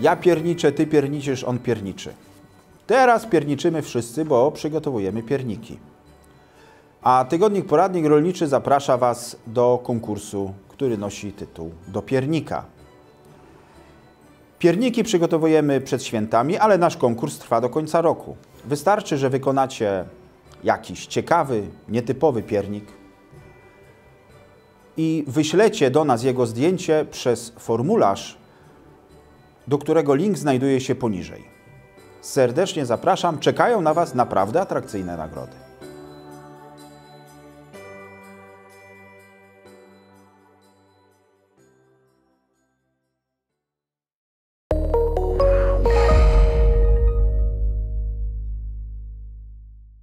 Ja pierniczę, ty pierniczysz, on pierniczy. Teraz pierniczymy wszyscy, bo przygotowujemy pierniki. A Tygodnik Poradnik Rolniczy zaprasza Was do konkursu, który nosi tytuł Do piernika. Pierniki przygotowujemy przed świętami, ale nasz konkurs trwa do końca roku. Wystarczy, że wykonacie jakiś ciekawy, nietypowy piernik i wyślecie do nas jego zdjęcie przez formularz, do którego link znajduje się poniżej. Serdecznie zapraszam, czekają na Was naprawdę atrakcyjne nagrody.